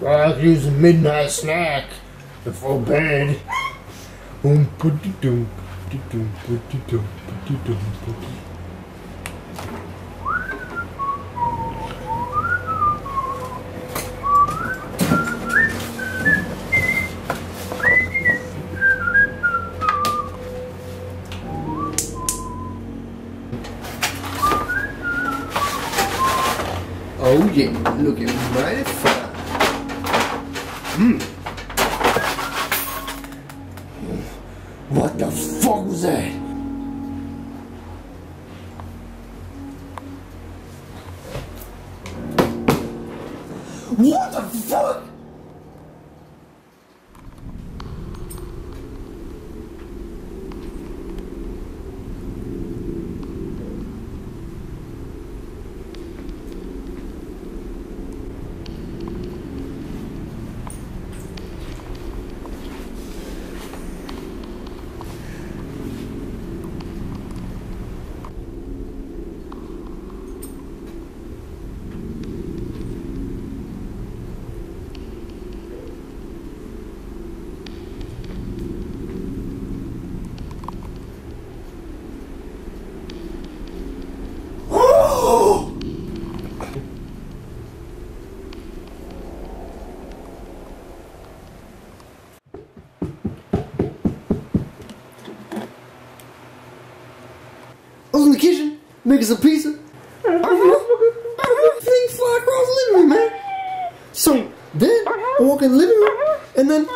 Well, I could use a midnight snack before bed. Oh yeah, looking mighty fine. Hmm. What the fuck was that? What the fuck? I was in the kitchen making some pizza. Thing fly across the living room, man. So then I walk in the living room, and then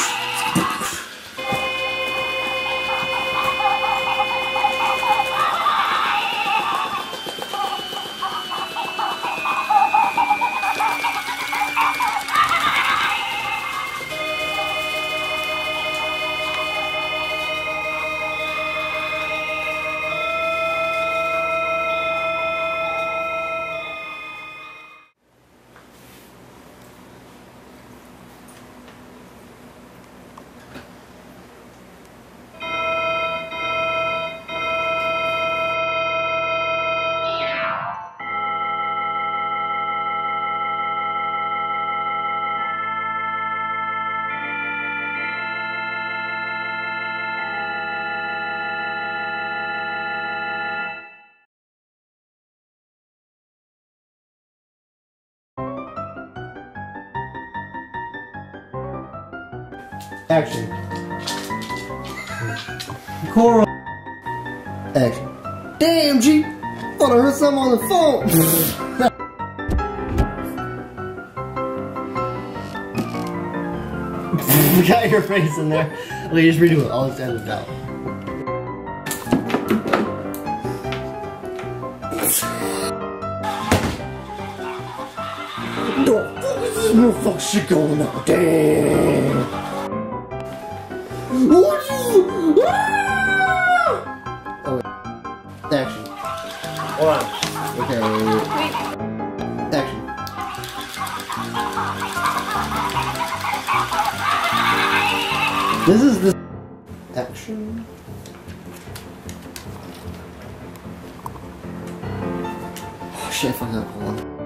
Peace. Action. Coral. Action. Damn, G! Thought I heard something on the phone. we got your face in there. Okay, just redo it. Just edit it out. No, no fuck shit going on. Damn. Oh, wait. Action. Hold on. Okay. Action. This is the action. Oh shit, I fucked up. Hold on.